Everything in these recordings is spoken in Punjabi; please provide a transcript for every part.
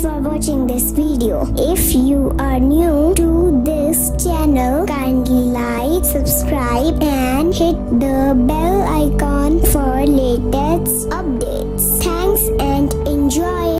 for watching this video. If you are new to this channel, kindly like, subscribe and hit the bell icon for latest updates. Thanks and enjoy.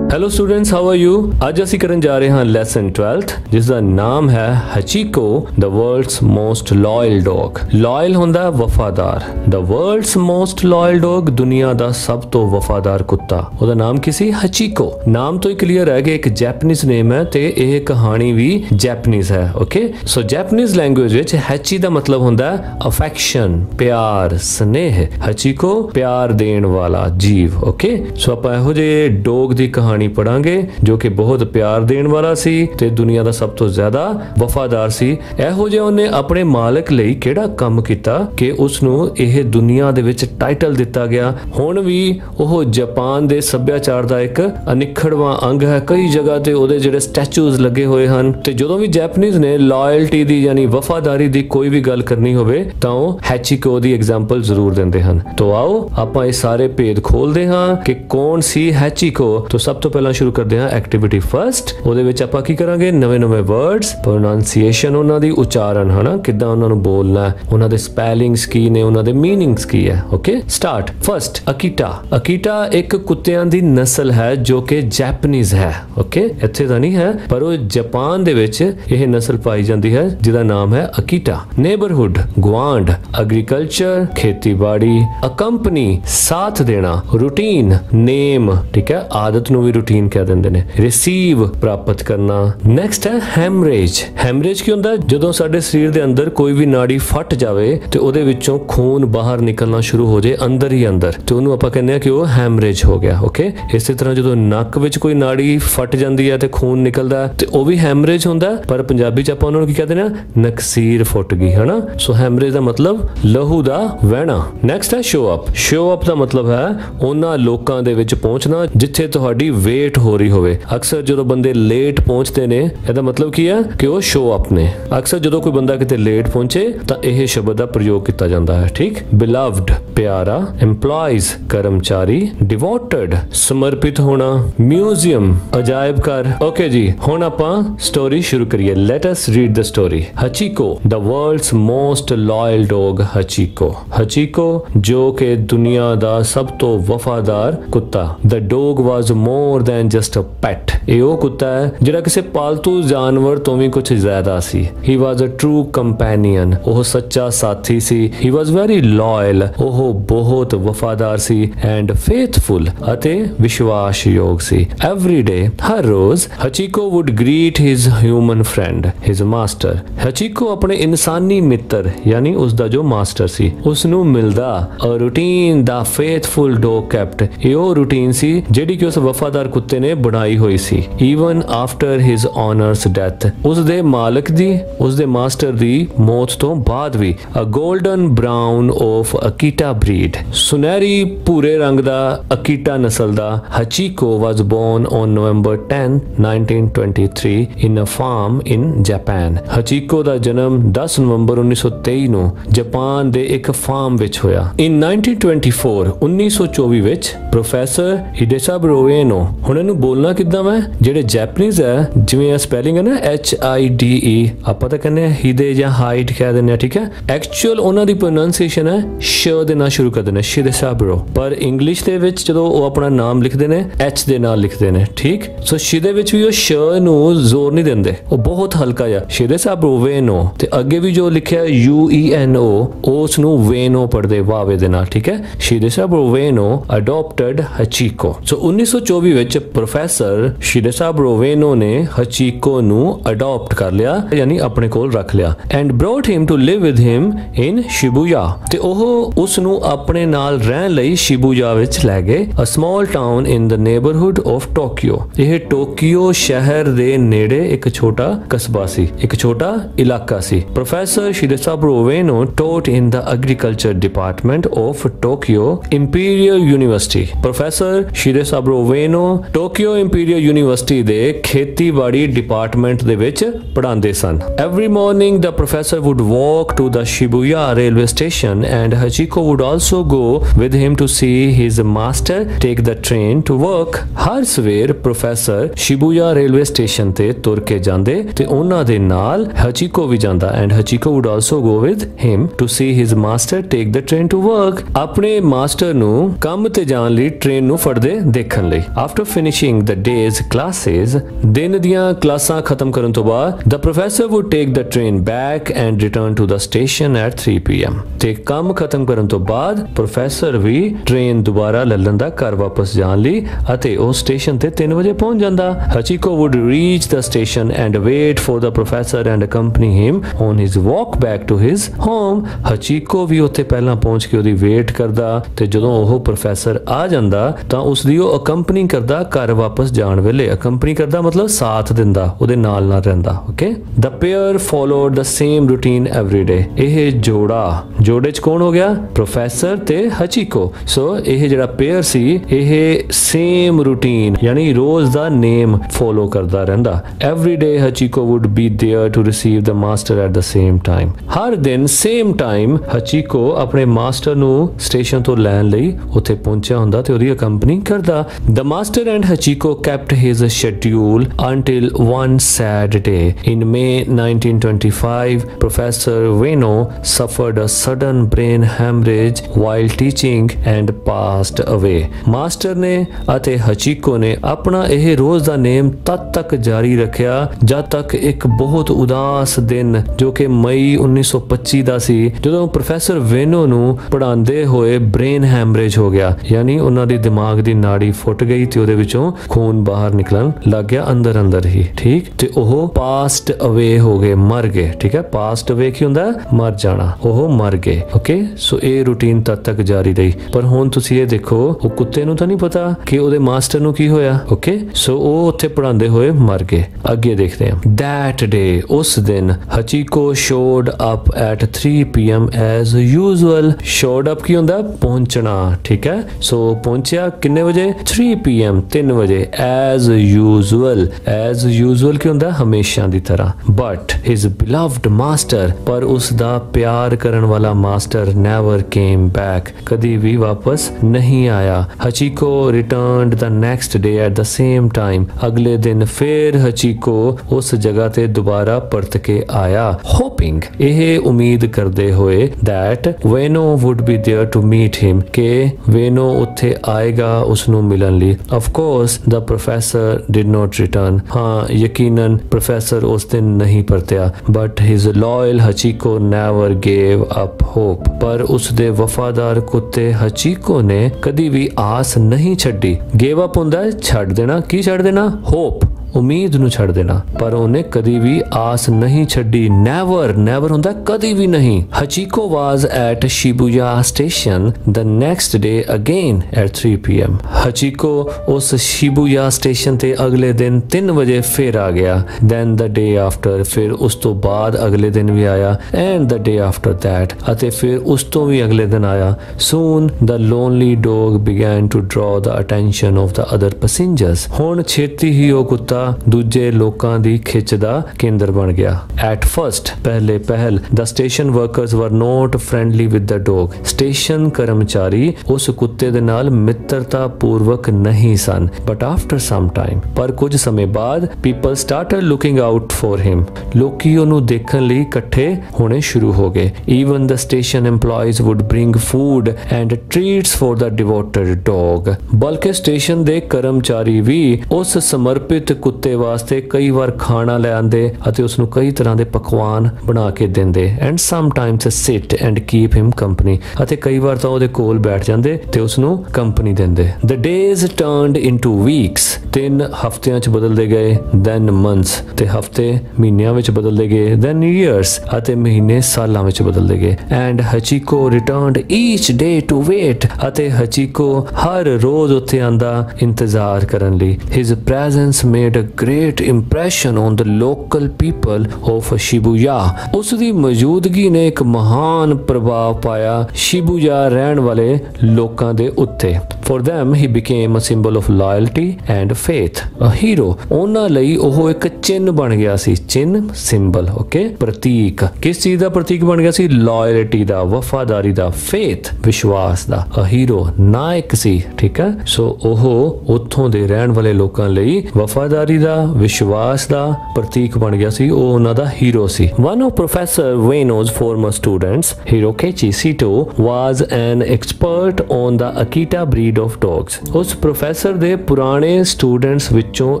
Hello students how are you ਅੱਜ ਅਸੀਂ ਕਰਨ ਜਾ ਰਹੇ ਹਾਂ ਲੈਸਨ 12th ਜਿਸ ਦਾ ਨਾਮ ਹੈ Hachiko the world's most loyal dog loyal ਹੁੰਦਾ ਵਫਾਦਾਰ। The world's most loyal dog ਦੁਨੀਆ ਦਾ ਸਭ ਤੋਂ ਵਫਾਦਾਰ ਕੁੱਤਾ। ਉਹਦਾ ਨਾਮ ਕੀ ਸੀ? ਹਚੀਕੋ ਨਾਮ ਤੋਂ ਹੀ ਕਲੀਅਰ ਹੈ ਕਿ ਇੱਕ ਜੈਪਨੀਜ਼ ਨੇਮ ਹੈ ਤੇ ਇਹ ਕਹਾਣੀ ਵੀ ਜੈਪਨੀਜ਼ ਹੈ ਓਕੇ ਸੋ ਜੈਪਨੀਜ਼ ਲੈਂਗੁਏਜ ਵਿੱਚ ਹੈਚੀ ਦਾ ਮਤਲਬ ਹੁੰਦਾ ਹੈ ਅਫੈਕਸ਼ਨ ਪਿਆਰ, ਸਨੇਹ। ਹਚੀਕੋ ਪਿਆਰ ਦੇਣ ਵਾਲਾ ਜੀਵ ਓਕੇ ਸੋ ਆਪਾਂ ਇਹੋ ਜਿਹੇ ਡੌਗ ਦੀ ਕਹਾਣੀ ਪੜਾਂਗੇ ਜੋ ਕਿ ਬਹੁਤ ਪਿਆਰ ਦੇਣ ਵਾਲਾ ਸੀ ਤੇ ਦੁਨੀਆ ਦਾ ਸਭ ਤੋਂ ਜ਼ਿਆਦਾ ਵਫਾਦਾਰ ਸੀ। ਇਹੋ ਜਿਹਾ ਉਹਨੇ ਆਪਣੇ ਮਾਲਕ ਲਈ ਕਿਹੜਾ ਕੰਮ ਕੀਤਾ ਕਿ ਉਸ ਨੂੰ ਇਹ ਦੁਨੀਆ ਦੇ ਵਿੱਚ ਟਾਈਟਲ ਦਿੱਤਾ ਗਿਆ? ਹੁਣ ਵੀ ਉਹ ਜਾਪਾਨ ਦੇ ਸੱਭਿਆਚਾਰ ਦਾ ਇੱਕ ਅਨਿਖੜਵਾਂ ਅੰਗ ਹੈ। ਕਈ ਜਗ੍ਹਾ ਤੇ ਉਹਦੇ ਜਿਹੜੇ ਸਟੈਚੂਜ਼ ਲੱਗੇ ਹੋਏ ਹਨ ਤੇ ਜਦੋਂ ਵੀ ਜੈਪਨੀਜ਼ ਨੇ ਲਾਇਲਟੀ ਦੀ ਯਾਨੀ ਵਫਾਦਾਰੀ ਦੀ ਕੋਈ ਵੀ ਗੱਲ ਕਰਨੀ ਹੋਵੇ, ਤਾਂ ਉਹ ਹੈਚੀਕੋ ਦੀ ਐਗਜ਼ਾਮਪਲ ਜ਼ਰੂਰ ਦਿੰਦੇ ਹਨ। ਤੋਂ ਆਓ, ਆਪਾਂ ਇਹ ਸਾਰੇ ਭੇਦ ਖੋਲਦੇ ਹਾਂ ਕਿ ਕੌਣ ਸੀ ਹੈਚੀਕੋ ਤੋਂ ਸਭ ਤੋਂ ਪਹਿਲਾਂ ਸ਼ੁਰੂ ਕਰਦੇ ਹਾਂ ਐਕਟੀਵਿਟੀ ਫਰਸਟ ਉਹਦੇ ਵਿੱਚ ਆਪਾਂ ਕੀ ਕਰਾਂਗੇ? ਨਵੇਂ ਨਵੇਂ ਵਰਡਸ ਪ੍ਰੋਨਾਂਸੀਏਸ਼ਨ ਉਹਨਾਂ ਦੀ, ਉਚਾਰਨ, ਹਨਾ? ਕਿੱਦਾਂ ਉਹਨਾਂ ਨੂੰ ਬੋਲਣਾ ਉਹਨਾਂ ਦੇ ਸਪੈਲਿੰਗਸ ਕੀ ਨੇ? ਉਹਨਾਂ ਦੇ ਮੀਨਿੰਗਸ ਕੀ ਹੈ? Okay start first Akita Akita ਇੱਕ ਕੁੱਤਿਆਂ ਦੀ ਨਸਲ ਹੈ ਜੋ ਕਿ ਜੈਪਨੀਜ਼ ਹੈ ਓਕੇ ਇੱਥੇ ਤਾਂ ਨਹੀਂ ਹੈ, ਪਰ ਉਹ ਜਾਪਾਨ ਦੇ ਵਿੱਚ ਇਹ ਨਸਲ ਪਾਈ ਜਾਂਦੀ ਹੈ, ਜਿਹਦਾ ਨਾਮ ਹੈ ਅਕੀਟਾ ਨੇਬਰਹੁੱਡ ਗਵਾਂਡ ਐਗਰੀਕਲਚਰ ਖੇਤੀਬਾੜੀ ਅਕੰਪਨੀ ਸਾਥ ਦੇਣਾ ਰੂਟੀਨ ਨੇਮ ਠੀਕ ਹੈ? ਆਦਤ ਨੂੰ ਵੀ ਰੂਟੀਨ ਕਹਿ ਦਿੰਦੇ ਨੇ। ਰਿਸੀਵ ਪ੍ਰਾਪਤ ਕਰਨਾ। ਨੈਕਸਟ ਹੈ ਹੈਮਰੇਜ ਹੈਮਰੇਜ ਕੀ ਹੁੰਦਾ? ਜਦੋਂ ਸਾਡੇ ਸਰੀਰ ਦੇ ਅੰਦਰ ਕੋਈ ਵੀ ਨਾੜੀ ਫਟ ਜਾਵੇ ਤੇ ਉਹਦੇ ਵਿੱਚੋਂ ਖੂਨ ਬਾਹਰ ਨਿਕਲਣਾ ਸ਼ੁਰੂ ਹੋ ਜਾਏ ਅੰਦਰ ਹੀ ਅੰਦਰ। ਤੇ ਉਹਨੂੰ ਆਪਾਂ ਕਹਿੰਦੇ ਆ ਕਿ ਉਹ ਹੈਮਰੇਜ ਹੋ ਗਿਆ ਓਕੇ ਇਸੇ ਤਰ੍ਹਾਂ ਜਦੋਂ ਨੱਕ ਵਿੱਚ ਕੋਈ ਨਾੜੀ ਫਟ ਜਾਂਦੀ ਹੈ ਤੇ ਖੂਨ ਨਿਕਲਦਾ ਤੇ ਉਹ ਵੀ ਹੈਮਰੇਜ ਹੁੰਦਾ ਪਰ ਪੰਜਾਬੀ ਚ ਆਪਾਂ ਉਹਨਾਂ ਨੂੰ ਕੀ ਕਹਿੰਦੇ ਨੇ? ਨਕਸੀਰ ਫੁੱਟ ਗਈ, ਹਨਾ? ਸੋ ਹੈਮਰੇਜ ਦਾ ਮਤਲਬ ਲਹੂ ਦਾ ਵਹਿਣਾ। ਨੈਕਸਟ ਹੈ ਸ਼ੋ ਅਪ ਸ਼ੋ ਅਪ ਦਾ ਮਤਲਬ ਹੈ ਉਹਨਾਂ ਲੋਕਾਂ ਦੇ ਵਿੱਚ ਪਹੁੰਚਣਾ, ਜਿੱਥੇ ਤੁਹਾਡੀ ਵੇਟ ਹੋ ਰਹੀ ਹੋਵੇ। ਅਕਸਰ ਜਦੋਂ ਬੰਦੇ ਲੇਟ ਪਹੁੰਚਦੇ ਨੇ, ਇਹਦਾ ਮਤਲਬ ਕੀ ਹੈ ਕਿ ਉਹ ਸ਼ੋ ਅਪ ਨੇ। ਅਕਸਰ ਜਦੋਂ ਕੋਈ ਬੰਦਾ ਕਿਤੇ ਲੇਟ ਪਹੁੰਚੇ, ਤਾਂ ਇਹ ਸ਼ਬਦ ਦਾ ਪ੍ਰਯੋਗ ਕੀਤਾ ਜਾਂਦਾ ਹੈ, ਠੀਕ? ਬਿਲਵਡ ਪਿਆਰਾ, EMPLOYEES, ਕਰਮਚਾਰੀ ਡਿਵੋਟਡ ਸਮਰਪਿਤ ਹੋਣਾ ਮਿਊਜ਼ੀਅਮ ਅਜਾਇਬ ਘਰ। ਓਕੇ ਜੀ, ਹੁਣ ਆਪਾਂ ਸਟੋਰੀ ਸ਼ੁਰੂ ਕਰੀਏ। Let us read the story Hachiko the world's most loyal dog Hachiko Hachiko ਜੋ ਕਿ ਦੁਨੀਆ ਦਾ ਸਭ ਤੋਂ ਵਫਾਦਾਰ ਕੁੱਤਾ। The dog was more than just a pet. ਇਹ ਉਹ ਕੁੱਤਾ ਹੈ ਜਿਹੜਾ ਕਿਸੇ ਪਾਲਤੂ ਜਾਨਵਰ ਤੋਂ ਵੀ ਕੁਝ ਜ਼ਿਆਦਾ ਸੀ। ਹੀ ਵਾਸ ਅ ਟਰੂ ਕੰਪੈਨੀਅਨ ਉਹ ਸੱਚਾ ਸਾਥੀ ਸੀ। ਹੀ ਵਾਸ ਵੈਰੀ ਲਾਇਲ ਉਹ ਬਹੁਤ ਵਫਾਦਾਰ ਸੀ ਐਂਡ ਫੇਥਫੁਲ ਅਤੇ ਵਿਸ਼ਵਾਸਯੋਗ ਸੀ। ਐਵਰੀ ਡੇ ਹਰ ਰੋਜ਼ Hachiko would greet his human friend, his master ਹਚੀਕੋ ਆਪਣੇ ਇਨਸਾਨੀ ਮਿੱਤਰ, ਯਾਨੀ ਉਸ ਦਾ ਜੋ ਮਾਸਟਰ ਸੀ ਉਸ ਨੂੰ ਮਿਲਦਾ ਰੂਟੀਨ ਦਾ ਫੇਥਫੁਲ ਡੌਗ ਕੈਪਟ ਇਹ ਉਹ ਰੂਟੀਨ ਸੀ ਜਿਹੜੀ ਕਿ ਉਸ ਵਫਾਦਾਰ ਕੁੱਤੇ ਨੇ ਬਣਾਈ ਹੋਈ ਸੀ। Even after his owner's death ਉਸ ਦੇ ਮਾਲਕ ਦੀ ਉਸ ਦੇ ਮਾਸਟਰ ਦੀ ਮੌਤ ਤੋਂ ਬਾਅਦ ਵੀ a golden brown of Akita breed ਸੁਨਹਿਰੀ ਭੂਰੇ ਰੰਗ ਦਾ ਅਕੀਟਾ ਨਸਲ ਦਾ Hachiko was born on November 10 1923 in a farm in Japan Hachiko ਦਾ ਜਨਮ 10 ਨਵੰਬਰ 1923 ਨੂੰ ਜਾਪਾਨ ਦੇ ਇੱਕ ਫਾਰਮ ਵਿੱਚ ਹੋਇਆ। ਇਨ 1924 1924 ਵਿੱਚ ਪ੍ਰੋਫੈਸਰ ਹਿਡੇਸਾਬਰੋ ਏਨੋ ਹੁਣ ਇਹਨੂੰ ਬੋਲਣਾ ਕਿੱਦਾਂ ਵਾ? ਜਿਹੜੇ ਜੈਪਨੀਜ਼ ਹੈ ਜਿਵੇਂ ਇਹ ਸਪੈਲਿੰਗ ਹੈ ਨਾ ਐਚ ਆਈ ਡੀ ਈ ਆਪਾਂ ਤਾਂ ਕਹਿੰਦੇ ਹਿਦੇ ਜਾਂ ਹਾਈਟ ਕਹਿ ਦਿੰਦੇ ਆ, ਠੀਕ ਹੈ ਐਕਚੁਅਲ ਉਹਨਾਂ ਦੀ ਪ੍ਰੋਨਾਂਸੀਏਸ਼ਨ ਹੈ ਸ਼ ਦੇ ਨਾਲ ਸ਼ੁਰੂ ਕਰਦੇ ਨੇ ਸ਼ਿਦੇਸਾਬਰੋ ਪਰ ਇੰਗਲਿਸ਼ ਦੇ ਵਿੱਚ ਜਦੋਂ ਉਹ ਆਪਣਾ ਨਾਮ ਲਿਖਦੇ ਨੇ ਐਚ ਦੇ ਨਾਲ ਲਿਖਦੇ ਨੇ, ਠੀਕ? ਸੋ ਸ਼ਿਦੇ ਵਿੱਚ ਵੀ ਉਹ ਸ਼ ਨੂੰ ਜ਼ੋਰ ਨਹੀਂ ਦਿੰਦੇ। ਉਹ ਬਹੁਤ ਹਲਕਾ ਜਿਹਾ। ਸ਼ਿਦੇਸਾਬਰੋ ਵੇਨੋ ਤੇ ਅੱਗੇ ਵੀ ਜੋ ਲਿਖਿਆ ਯੂ ਈ ਐਨ ਓ, ਉਸ ਨੂੰ ਵੇਨੋ ਪੜਦੇ ਵਾਵੇ ਦੇ ਨਾਲ, ਠੀਕ ਹੈ? ਸ਼ਿਦੇਸਾਬਰੋ ਵੇਨੋ ਅਡਾਪਟਡ ਹਚੀਕੋ। ਸੋ 1924 ਵਿੱਚ ਪ੍ਰੋਫੈਸਰ ਸ਼ਿਦੇਸਾਬਰੋ ਵੇਨੋ ਨੇ ਹਚੀਕੋ ਨੂੰ ਅਡਾਪਟ ਕਰ ਲਿਆ, ਯਾਨੀ ਆਪਣੇ ਕੋਲ ਰੱਖ ਲਿਆ and brought him to live with him in Shibuya ਤੇ ਉਹ ਉਸ ਨੂੰ ਆਪਣੇ ਨਾਲ ਰਹਿਣ ਲਈ ਸ਼ਿਬੂਇਆ ਵਿੱਚ ਲੈ ਗਏ a small town in the neighbourhood of Tokyo ਇਹ ਟੋਕੀਓ ਸ਼ਹਿਰ ਦੇ ਨੇੜੇ ਇੱਕ ਛੋਟਾ ਕਸਬਾ ਸੀ, ਇੱਕ ਛੋਟਾ ਇਲਾਕਾ ਸੀ। Professor Hidesaburo Ueno taught in the agriculture department of Tokyo imperial university professor Hidesaburo Ueno Tokyo imperial university ਦੇ ਖੇਤੀਬਾੜੀ ਡਿਪਾਰਟਮੈਂਟ ਦੇ ਵਿੱਚ ਪੜ੍ਹਾਉਂਦੇ ਸਨ every morning the professor would walk to the Shibuya railway station and Hachiko would also go with him to see his master take the train to work ਹਰ ਸਵੇਰ ਪ੍ਰੋਫੈਸਰ ਸ਼ਿਬੂਇਆ ਰੇਲਵੇ ਸਟੇਸ਼ਨ ਤੇ ਤੁਰ ਕੇ ਜਾਂਦੇ ਤੇ ਉਹਨਾਂ ਦੇ ਨਾਲ ਹਚੀਕੋ ਵੀ ਜਾਂਦਾ and Hachiko would also go with him to see his master take the train to work ਆਪਣੇ ਮਾਸਟਰ ਨੂੰ ਕੰਮ ਤੇ ਜਾਣ ਲਈ ਟ੍ਰੇਨ ਨੂੰ ਫੜਦੇ ਦੇਖਣ ਲਈ after after finishing the day's classes ਦਿਨ ਦੀਆਂ ਕਲਾਸਾਂ ਖਤਮ ਕਰਨ ਤੋਂ ਬਾਅਦ the professor would take the train back and return to the station at 3 PM ਤੇ ਕੰਮ ਖਤਮ ਕਰਨ ਤੋਂ ਬਾਅਦ ਪ੍ਰੋਫੈਸਰ ਵੀ ਟ੍ਰੇਨ ਦੁਬਾਰਾ ਲੱਲਣ ਦਾ ਘਰ ਵਾਪਸ ਜਾਣ ਲਈ ਅਤੇ ਉਹ ਸਟੇਸ਼ਨ ਤੇ 3 ਵਜੇ ਪਹੁੰਚ ਜਾਂਦਾ Hachiko would reach the station and wait for the professor and accompany him on his walk back to his home Hachiko ਵੀ ਉੱਥੇ ਪਹਿਲਾਂ ਪਹੁੰਚ ਕੇ ਉਹਦੀ ਵੇਟ ਕਰਦਾ ਤੇ ਜਦੋਂ ਉਹ ਪ੍ਰੋਫੈਸਰ ਆ ਜਾਂਦਾ ਤਾਂ ਉਸ ਦੀ ਉਹ ਅਕੰਪਨੀ ਕਰਦਾ ਘਰ ਵਾਪਸ ਜਾਣ ਵੇਲੇ ਅਕੰਪਨੀ ਕਰਦਾ, ਮਤਲਬ ਸਾਥ ਦਿੰਦਾ, ਉਹਦੇ ਨਾਲ ਨਾਲ ਰਹਿੰਦਾ okay the pair followed the same routine every ਇਹ ਜੋੜਾ, ਜੋੜੇ ਚ ਕੌਣ ਹੋ ਗਿਆ? ਪ੍ਰੋਫੈਸਰ ਤੇ ਹਚੀਕੋ ਸੋ ਇਹ ਜਿਹੜਾ ਪੇਅਰ ਸੀ, ਇਹ ਸੇਮ ਰੂਟੀਨ ਯਾਨੀ ਰੋਜ਼ ਦਾ ਨੇਮ ਫੋਲੋ ਕਰਦਾ ਰਹਿੰਦਾ। Every Hachiko would be there to receive the master at the same time. ਹਰ ਦਿਨ ਸੇਮ ਟਾਈਮ ਹਚੀਕੋ ਆਪਣੇ ਮਾਸਟਰ ਨੂੰ ਸਟੇਸ਼ਨ ਤੋਂ ਲੈਣ ਲਈ ਉੱਥੇ ਪਹੁੰਚਿਆ ਹੁੰਦਾ ਤੇ ਉਹਦੀ ਅਕੰਪਨੀ ਕਰਦਾ। The master and hachiko kept his schedule until one sad day in may 1925 professor Veno suffered a sudden brain hemorrhage while teaching and passed away master ਨੇ ਅਤੇ ਹਚੀਕੋ ਨੇ ਆਪਣਾ ਇਹ ਰੋਜ਼ ਦਾ ਨੇਮ ਤਦ ਤੱਕ ਜਾਰੀ ਰੱਖਿਆ ਜਦ ਤੱਕ ਇੱਕ ਬਹੁਤ ਉਦਾਸ ਦਿਨ ਜੋ ਕਿ ਮਈ 1925 ਦਾ ਸੀ ਜਦੋਂ ਪ੍ਰੋਫੈਸਰ ਵੇਨੋ ਨੂੰ ਪੜਾਉਂਦੇ ਹੋਏ ਬ੍ਰੇਨ ਹੈਮਰੇਜ ਹੋ ਗਿਆ ਯਾਨੀ ਉਹਨਾਂ ਦੀ ਦਿਮਾਗ ਦੀ ਨਾੜੀ ਫੁੱਟ ਗਈ ਤੇ ਉਹਦੇ ਵਿੱਚੋਂ ਖੂਨ ਬਾਹਰ ਨਿਕਲਣ ਲੱਗ ਗਿਆ ਅੰਦਰ ਅੰਦਰ ਹੀ, ਠੀਕ? ਤੇ ਉਹ ਪਾਸਟ ਅਵੇ ਹੋ ਗਏ, ਮਰ ਗਏ, ਠੀਕ ਹੈ? ਪਾਸਟ ਅਵੇ ਕੀ ਹੁੰਦਾ? ਮਰ ਜਾਣਾ, ਉਹ ਮਰ ਗਏ ਓਕੇ ਸੋ ਇਹ ਰੂਟੀਨ ਤਦ ਤੱਕ ਜਾਰੀ ਰਹੀ। ਪਰ ਹੁਣ ਤੁਸੀਂ ਇਹ ਦੇਖੋ, ਉਹ ਕੁੱਤੇ ਨੂੰ ਤਾਂ ਨਹੀਂ ਪਤਾ ਕਿ ਉਹਦੇ ਮਾਸਟਰ ਨੂੰ ਕੀ ਹੋਇਆ ਓਕੇ ਸੋ ਉਹ ਉੱਥੇ ਪੜਾਉਂਦੇ ਹੋਏ ਮਰ ਗਏ। ਅੱਗੇ ਦੇਖਦੇ ਹਾਂ। ਦੈਟ ਡੇ ਉਸ ਦਿਨ Hachiko showed up at 3 pm as usual showed up ਕੀ ਹੁੰਦਾ? ਪਹੁੰਚਣਾ, ਠੀਕ ਹੈ? ਸੋ ਪਹੁੰਚਿਆ ਕਿੰਨੇ ਵਜੇ? 3 ਟਾਈਮ 3 ਵਜੇ ਐਜ਼ ਯੂਜ਼ੂਅਲ ਐਜ਼ ਯੂਜ਼ੂਅਲ ਕੀ ਹੁੰਦਾ ਹਮੇਸ਼ਾ ਦੀ ਤਰ੍ਹਾਂ ਬਟ ਹਿਸ ਬਿਲਵਡ ਮਾਸਟਰ ਪਰ ਉਸ ਦਾ ਪਿਆਰ ਕਰਨ ਵਾਲਾ ਮਾਸਟਰ ਨੈਵਰ ਕੇਮ ਬੈਕ ਕਦੀ ਵੀ ਵਾਪਸ ਨਹੀਂ ਆਇਆ Hachiko returned the next day at the same time ਅਗਲੇ ਦਿਨ ਫੇਰ ਹਚੀਕੋ ਉਸ ਜਗ੍ਹਾ ਤੇ ਦੁਬਾਰਾ ਪਰਤ ਕੇ ਆਇਆ ਹੋਪਿੰਗ ਇਹ ਉਮੀਦ ਕਰਦੇ ਹੋਏ that Ueno would be there to meet him ਕਿ ਵੇਨੋ ਉੱਥੇ ਆਏਗਾ ਉਸ ਨੂੰ ਮਿਲਣ ਲਈ of course the professor did not return ਹਾਂ ਯਕੀਨਨ ਪ੍ਰੋਫੈਸਰ ਉਸ ਦਿਨ ਨਹੀਂ ਪਰਤਿਆ but his loyal Hachiko never gave up hope ਪਰ ਉਸ ਦੇ ਵਫਾਦਾਰ ਕੁੱਤੇ ਹਚੀਕੋ ਨੇ ਕਦੀ ਵੀ ਆਸ ਨਹੀਂ ਛੱਡੀ ਗੇਵ ਅਪ ਹੁੰਦਾ ਛੱਡ ਦੇਣਾ ਕੀ ਛੱਡ ਦੇਣਾ ਹੋਪ ਉਮੀਦ ਨੂੰ ਛੱਡ ਦੇਣਾ। ਪਰ ਉਹਨੇ ਕਦੀ ਵੀ ਆਸ ਨਹੀਂ ਛੱਡੀ। ਨੈਵਰ ਨੈਵਰ ਹੁੰਦਾ ਕਦੀ ਵੀ ਨਹੀਂ। Hachiko was at Shibuya station the next day again at 3 pm Hachiko ਉਸ ਸ਼ਿਬੂਇਆ ਸਟੇਸ਼ਨ ਤੇ ਅਗਲੇ ਦਿਨ 3 ਵਜੇ ਫੇਰ ਆ ਗਿਆ। ਦੈਨ ਦ ਡੇ ਆਫਟਰ ਫਿਰ ਉਸ ਤੋਂ ਬਾਅਦ ਅਗਲੇ ਦਿਨ ਵੀ ਆਇਆ। And the day after that ਅਤੇ ਫਿਰ ਉਸ ਤੋਂ ਵੀ ਅਗਲੇ ਦਿਨ ਆਇਆ। Soon the lonely dog began to draw the attention of the other passengers ਹੁਣ ਛੇਤੀ ਹੀ ਉਹ ਕੁੱਤਾ ਦੂਜੇ ਲੋਕਾਂ ਦੀ ਖਿੱਚ ਦਾ ਕੇਂਦਰ ਬਣ ਗਿਆ। ਐਟ ਫਰਸਟ ਪਹਿਲੇ ਪਹਿਲ the station workers were not friendly with the dog station ਕਰਮਚਾਰੀ ਉਸ ਕੁੱਤੇ ਦੇ ਨਾਲ ਮਿੱਤਰਤਾ ਪੂਰਵਕ ਨਹੀਂ ਸਨ। ਬਟ ਆਫਟਰ ਸਮ ਟਾਈਮ ਪਰ ਕੁਝ ਸਮੇਂ ਬਾਅਦ people started looking out for him ਲੋਕੀ ਉਹਨੂੰ ਦੇਖਣ ਲਈ ਇਕੱਠੇ ਹੋਣੇ ਸ਼ੁਰੂ ਹੋ ਗਏ। Even the station EMPLOYEES would bring food and treats for the devoted dog ਬਲਕਿ ਸਟੇਸ਼ਨ ਦੇ ਕਰਮਚਾਰੀ ਵੀ ਉਸ ਸਮਰਪਿਤ ਕੁੱਤੇ ਵਾਸਤੇ ਕਈ ਵਾਰ ਖਾਣਾ ਲੈ ਆਉਂਦੇ ਅਤੇ ਉਸ ਨੂੰ ਕਈ ਤਰ੍ਹਾਂ ਦੇ ਪਕਵਾਨ ਬਣਾ ਕੇ ਦਿੰਦੇ। And sometimes sit and keep him company ਅਤੇ ਕਈ ਵਾਰ ਤਾਂ ਉਹਦੇ ਕੋਲ ਬੈਠ ਜਾਂਦੇ ਤੇ ਉਸ ਨੂੰ ਕੰਪਨੀ ਦਿੰਦੇ। The days turned into weeks ਤਿੰਨ ਹਫ਼ਤਿਆਂ ਚ ਬਦਲਦੇ ਗਏ ਦੈਨ ਮੰਥਸ ਤੇ ਹਫ਼ਤੇ ਮਹੀਨਿਆਂ ਵਿੱਚ ਬਦਲਦੇ ਗਏ ਦੈਨ ਇਅਰਸ ਅਤੇ ਮਹੀਨੇ ਸਾਲਾਂ ਵਿੱਚ ਬਦਲਦੇ ਗਏ। And Hachiko returned each day to wait ਅਤੇ ਹਚੀਕੋ ਹਰ ਰੋਜ਼ ਉੱਥੇ ਆਂਦਾ ਇੰਤਜ਼ਾਰ ਕਰਨ ਲਈ। His presence made a great impression on the local people of Shibuya ਉਸ ਦੀ ਮੌਜੂਦਗੀ ਨੇ ਇੱਕ ਮਹਾਨ ਪ੍ਰਭਾਵ ਪਾਇਆ ਸ਼ਿਬੂਇਆ ਰਹਿਣ ਵਾਲੇ ਲੋਕਾਂ ਦੇ ਉੱਤੇ। For them, he became a symbol of loyalty and faith, a hero. ਉਹਨਾਂ ਲਈ ਉਹ ਇੱਕ ਚਿੰਨ ਬਣ ਗਿਆ ਸੀ ਚਿੰਨ ਸਿੰਬਲ ਓਕੇ ਪ੍ਰਤੀਕ। ਕਿਸ ਚੀਜ਼ ਦਾ ਪ੍ਰਤੀਕ ਬਣ ਗਿਆ ਸੀ? ਲਾਇਲਟੀ ਦਾ, ਵਫਾਦਾਰੀ ਦਾ ਫੇਥ ਵਿਸ਼ਵਾਸ ਦਾ। ਅ ਹੀਰੋ ਨਾਇਕ ਸੀ, ਠੀਕ ਹੈ? ਸੋ ਉਹ ਉੱਥੋਂ ਦੇ ਰਹਿਣ ਵਾਲੇ ਲੋਕਾਂ ਲਈ ਵਫਾਦਾਰੀ ਦਾ, ਵਿਸ਼ਵਾਸ ਦਾ ਪ੍ਰਤੀਕ ਬਣ ਗਿਆ ਸੀ। ਉਹ ਉਹਨਾਂ ਦਾ hero C. One of professor Ueno's former students Hirokichi Saito was an expert on the Akita breed of dogs ਉਸ ਪ੍ਰੋਫੈਸਰ ਦੇ ਪੁਰਾਣੇ ਸਟੂਡੈਂਟਸ ਵਿੱਚੋਂ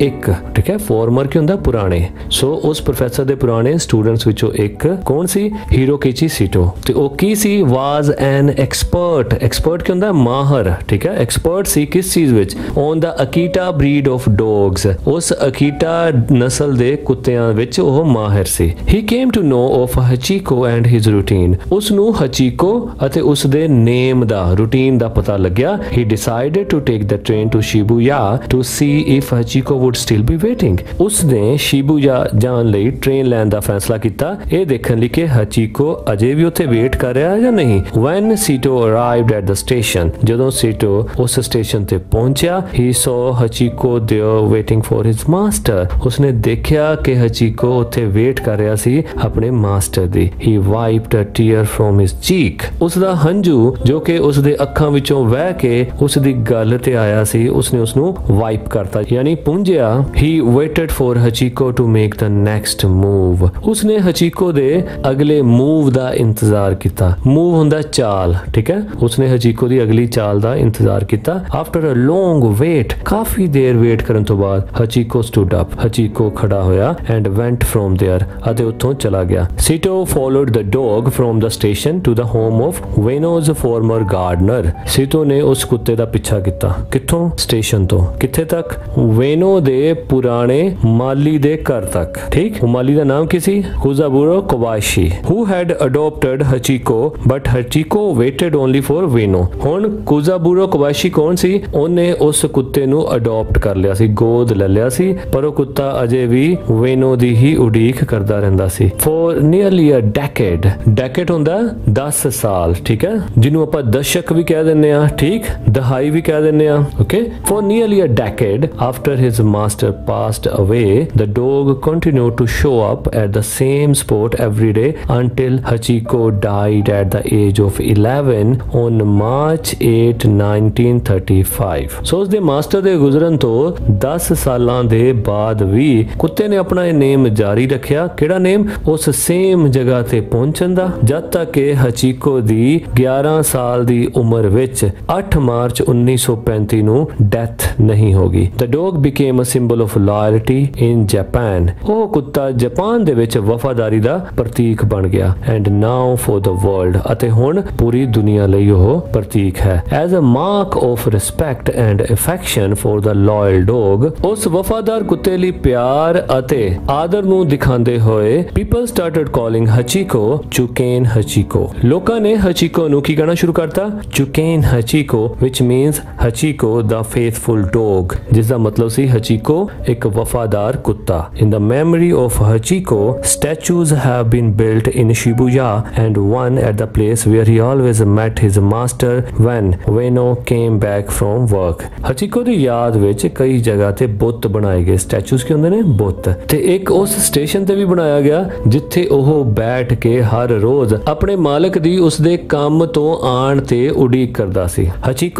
ਇੱਕ, ਠੀਕ ਹੈ ਫਾਰਮਰ ਕੀ ਹੁੰਦਾ? ਪੁਰਾਣੇ। ਸੋ ਉਸ ਪ੍ਰੋਫੈਸਰ ਦੇ ਪੁਰਾਣੇ ਸਟੂਡੈਂਟਸ ਵਿੱਚੋਂ ਇੱਕ ਕੌਣ ਸੀ? ਹਿਰੋਕੇਚੀ ਸੀਟੋ ਤੇ ਉਹ ਕੀ ਸੀ? ਵਾਸ ਐਨ ਐਕਸਪਰਟ ਐਕਸਪਰਟ ਕੀ ਹੁੰਦਾ? ਮਾਹਰ, ਠੀਕ ਹੈ? ਐਕਸਪਰਟ ਸੀ ਕਿਸ ਚੀਜ਼ ਵਿੱਚ? On the Akita breed of dogs ਉਸ ਅਕੀਟਾ ਨਸਲ ਦੇ ਕੁੱਤਿਆਂ ਵਿੱਚ ਉਹ ਮਾਹਿਰ ਸੀ। He came to know of Hachiko and his routine ਉਸ ਨੂੰ ਹਚੀਕੋ ਅਤੇ ਉਸ ਦੇ ਨੇਮ ਦਾ ਰੂਟੀਨ ਦਾ ਪਤਾ ਲੱਗਿਆ। ਹੀ decided to take the train to Shibuya to see if Hachiko would still be waiting. ਉਸਨੇ ਸ਼ਿਬੂਯਾ ਜਾਣ ਲਈ ਟ੍ਰੇਨ ਲੈਣ ਦਾ ਫੈਸਲਾ ਕੀਤਾ ਇਹ ਦੇਖਣ ਲਈ ਕਿ ਹਚੀਕੋ ਅਜੇ ਵੀ ਉੱਥੇ ਵੇਟ ਕਰ ਰਿਹਾ ਹੈ ਜਾਂ ਨਹੀਂ when Sito arrived at the station ਜਦੋਂ Sito ਉਸ ਸਟੇਸ਼ਨ ਤੇ ਪਹੁੰਚਿਆ he saw Hachiko there waiting for his master ਉਸਨੇ ਦੇਖਿਆ ਕਿ ਹਚੀਕੋ ਉੱਥੇ ਵੇਟ ਕਰ ਰਿਹਾ ਸੀ ਆਪਣੇ ਮਾਸਟਰ ਦੀ he wiped a tear from his cheek ਉਸ ਦਾ ਹੰਝੂ ਜੋ ਕਿ ਉਸ ਦੇ ਅੱਖਾਂ ਵਿੱਚੋਂ ਵਹਿ ਕੇ ਉਸ ਦੀ ਗੱਲ ਤੇ ਆਇਆ ਸੀ, ਉਸਨੇ ਉਸ ਨੂੰ ਵਾਈਪ ਕਰਤਾ। ਯਾਨੀ ਪੁੰਝਿਆ he waited for Hachiko to make the next move ਉਸਨੇ ਹਚੀਕੋ ਦੇ ਅਗਲੇ ਮੂਵ ਦਾ ਇੰਤਜ਼ਾਰ ਕੀਤਾ। ਮੂਵ ਹੁੰਦਾ ਚਾਲ, ਠੀਕ ਹੈ? ਉਸਨੇ ਹਚੀਕੋ ਦੀ ਅਗਲੀ ਚਾਲ ਦਾ ਇੰਤਜ਼ਾਰ ਕੀਤਾ। ਆਫਟਰ ਅ ਲੌਂਗ ਵੇਟ ਕਾਫੀ ਦੇਰ ਵੇਟ ਕਰਨ ਤੋਂ ਬਾਅਦ ਹਚੀਕੋ ਸਟੂਡ ਅਪ ਹਚੀਕੋ ਖੜਾ ਹੋਇਆ ਐਂਡ ਵੈਂਟ ਫਰੋਮ देयर ਅਤੇ ਉੱਥੋਂ ਚਲਾ ਗਿਆ। Saito followed the dog from the station to the home of Ueno's former gardener Saito ਨੇ ਉਸ ਕੁੱਤੇ ਦਾ ਪਿੱਛਾ ਕੀਤਾ। ਕਿੱਥੋਂ? ਸਟੇਸ਼ਨ ਤੋਂ। ਕਿੱਥੇ ਤੱਕ? ਵੇਨੋ ਦੇ ਪੁਰਾਣੇ ਮਾਲੀ ਦੇ ਘਰ ਤੱਕ। ਠੀਕ? ਉਹ ਮਾਲੀ ਦਾ ਨਾਮ ਕੀ ਸੀ? Kuzaburo Kobayashi who had adopted Hachiko but Hachiko waited only for Ueno ਹੁਣ ਕੁਜ਼ਾਬੂਰੋ ਕੋਬਾਸ਼ੀ ਕੌਣ ਸੀ? ਉਹਨੇ ਉਸ ਕੁੱਤੇ ਨੂੰ ਅਡਾਪਟ ਕਰ ਲਿਆ ਸੀ। ਗੋਦ ਲੈ ਲਿਆ ਸੀ, ਪਰ ਉਹ ਕੁੱਤਾ ਅਜੇ ਵੀ ਵੇਨੋ ਦੀ ਹੀ ਉਡੀਕ ਕਰਦਾ ਰਹਿੰਦਾ ਸੀ। For nearly a decade decade ਹੁੰਦਾ 10 ਸਾਲ, ਠੀਕ ਹੈ? ਜਿਹਨੂੰ ਆਪਾਂ ਦਸ਼ਕ ਵੀ ਕਹਿ ਦਿੰਦੇ ਆ ਠੀਕ? ਦਹਾਈ ਵੀ ਕਹਿ ਦਿੰਦੇ ਆ okay for nearly a decade after his master passed away the dog continued to show up at the same spot every day until Hachiko died at the age of 11 on March 8 1935 so ਉਸ ਦੇ ਮਾਸਟਰ ਦੇ ਗੁਜ਼ਰਨ ਤੋਂ 10 ਸਾਲਾਂ ਦੇ ਬਾਅਦ ਵੀ ਕੁੱਤੇ ਨੇ ਆਪਣਾ ਇਹ ਨੇਮ ਜਾਰੀ ਰੱਖਿਆ। ਕਿਹੜਾ ਨੇਮ ਉਸ ਸੇਮ ਜਗ੍ਹਾ ਤੇ ਪਹੁੰਚਣ ਦਾ। ਜਦ ਤੱਕ ਕਿ ਹਚੀਕੋ ਦੀ 11 ਸਾਲ ਦੀ ਉਮਰ ਵਿੱਚ 8 ਮਾਰਚ 1935 ਨੂੰ ਡੈਥ ਨਹੀਂ ਹੋ the dog became a symbol of loyalty in Japan ਉਹ ਕੁੱਤਾ ਜਾਪਾਨ ਦੇ ਵਿੱਚ ਵਫਾਦਾਰੀ ਦਾ ਪ੍ਰਤੀਕ ਬਣ ਗਿਆ। And now for the world ਅਤੇ ਹੁਣ ਪੂਰੀ ਦੁਨੀਆ ਲਈ ਉਹ ਪ੍ਰਤੀਕ ਹੈ। As a mark of respect and affection for the loyal dog ਉਸ ਵਫਾਦਾਰ ਕੁੱਤੇ ਲਈ ਪਿਆਰ ਅਤੇ ਆਦਰ ਨੂੰ ਦਿਖਾਉਂਦੇ ਹੋਏ people started calling Hachiko Chuken Hachiko ਲੋਕਾਂ ਨੇ ਹਚੀਕੋ ਨੂੰ ਕੀ ਕਹਿਣਾ ਸ਼ੁਰੂ ਕਰਤਾ? Chuken Hachiko which means Hachiko the faithful dog ਜਿਸ ਦਾ ਮਤਲਬ ਸੀ ਹਚੀਕੋ ਇੱਕ ਵਫਾਦਾਰ ਕੁੱਤਾ ਇਨ the memory of Hachiko statues have been built in Shibuya and one at the place where he always met his master when Ueno came back from work ਹਚੀਕੋ ਦੀ ਯਾਦ ਵਿੱਚ ਕਈ ਜਗ੍ਹਾ ਤੇ ਬੁੱਤ ਬਣਾਏ ਗਏ ਸਟੈਚੂਸ ਕੀ ਹੁੰਦੇ ਨੇ ਬੁੱਤ ਤੇ ਇੱਕ ਉਸ ਸਟੇਸ਼ਨ ਤੇ ਵੀ ਬਣਾਇਆ ਗਿਆ ਜਿੱਥੇ ਉਹ ਬੈਠ ਕੇ ਹਰ ਰੋਜ਼ ਆਪਣੇ ਮਾਲਕ ਦੀ ਉਸ ਦੇ ਕੰਮ ਤੋਂ ਆਣ ਤੇ ਉਡੀਕ ਕਰਦਾ ਸੀ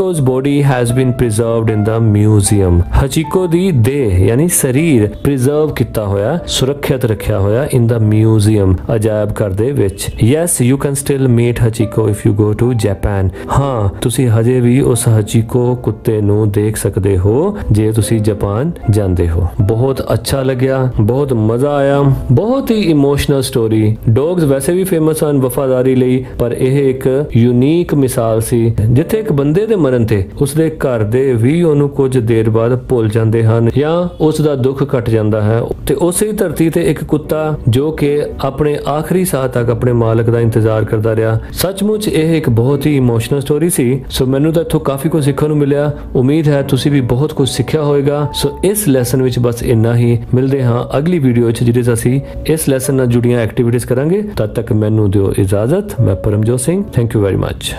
Hachiko's body has been preserved in the museum Hachiko ਦੀ ਦੇਹ ਯਾਨੀ ਸਰੀਰ ਪ੍ਰੀਜ਼ਰਵ ਕੀਤਾ ਹੋਇਆ ਸੁਰੱਖਿਅਤ ਰੱਖਿਆ ਹੋਇਆ ਇਨ ਦਾ ਮਿਊਜ਼ੀਅਮ ਅਜਾਇਬ ਘਰ ਦੇ ਵਿੱਚ yes you can still meet Hachiko if you go to Japan ਹਾਂ ਤੁਸੀਂ ਹਜੇ ਵੀ ਉਸ ਹਚੀਕੋ ਕੁੱਤੇ ਨੂੰ ਦੇਖ ਸਕਦੇ ਹੋ ਜੇ ਤੁਸੀਂ ਜਾਪਾਨ ਜਾਂਦੇ ਹੋ ਬਹੁਤ ਅੱਛਾ ਲੱਗਿਆ ਬਹੁਤ ਮਜ਼ਾ ਆਇਆ ਬਹੁਤ ਹੀ ਇਮੋਸ਼ਨਲ ਸਟੋਰੀ ਡੌਗਸ ਵੈਸੇ ਵੀ ਫੇਮਸ ਹਨ ਵਫਾਦਾਰੀ ਲਈ ਪਰ ਇਹ ਇੱਕ ਯੂਨੀਕ ਮਿਸਾਲ ਸੀ ਜਿੱਥੇ ਇੱਕ ਬੰਦੇ ਦੇ ਮਰਨ ਤੇ ਉਸਦੇ ਘਰ ਦੇ ਵੀ ਉਹਨੂੰ ਕੁਝ ਦੇਰ ਬਾਅਦ ਭੁੱਲ ਜਾਂਦੇ ਹਨ ਜਾਂ ਉਸ ਦਾ ਦੁੱਖ ਘਟ ਜਾਂਦਾ ਹੈ। ਤੇ ਉਸੇ ਧਰਤੀ ਤੇ ਇੱਕ ਕੁੱਤਾ ਜੋ ਕਿ ਆਪਣੇ ਆਖਰੀ ਸਾਹ ਤੱਕ ਆਪਣੇ ਮਾਲਕ ਦਾ ਇੰਤਜ਼ਾਰ ਕਰਦਾ ਰਿਹਾ। ਸੱਚਮੁੱਚ ਇਹ ਇੱਕ ਬਹੁਤ ਹੀ ਇਮੋਸ਼ਨਲ ਸਟੋਰੀ ਸੀ। ਸੋ ਮੈਨੂੰ ਤਾਂ ਇੱਥੋਂ ਕਾਫੀ ਕੁਝ ਸਿੱਖਣ ਨੂੰ ਮਿਲਿਆ। ਉਮੀਦ ਹੈ ਤੁਸੀਂ ਵੀ ਬਹੁਤ ਕੁਝ ਸਿੱਖਿਆ ਹੋਵੇਗਾ। ਸੋ ਇਸ ਲੈਸਨ ਵਿੱਚ ਬਸ ਇੰਨਾ ਹੀ। ਮਿਲਦੇ ਹਾਂ ਅਗਲੀ ਵੀਡੀਓ ਵਿੱਚ ਜਿਹਦੇ ਅਸੀਂ ਇਸ ਲੈਸਨ ਨਾਲ ਜੁੜੀਆਂ ਐਕਟੀਵਿਟੀਜ਼ ਕਰਾਂਗੇ। ਤਦ ਤੱਕ ਮੈਨੂੰ ਦਿਓ ਇਜਾਜ਼ਤ। ਮੈਂ Paramjot Singh. Thank you very much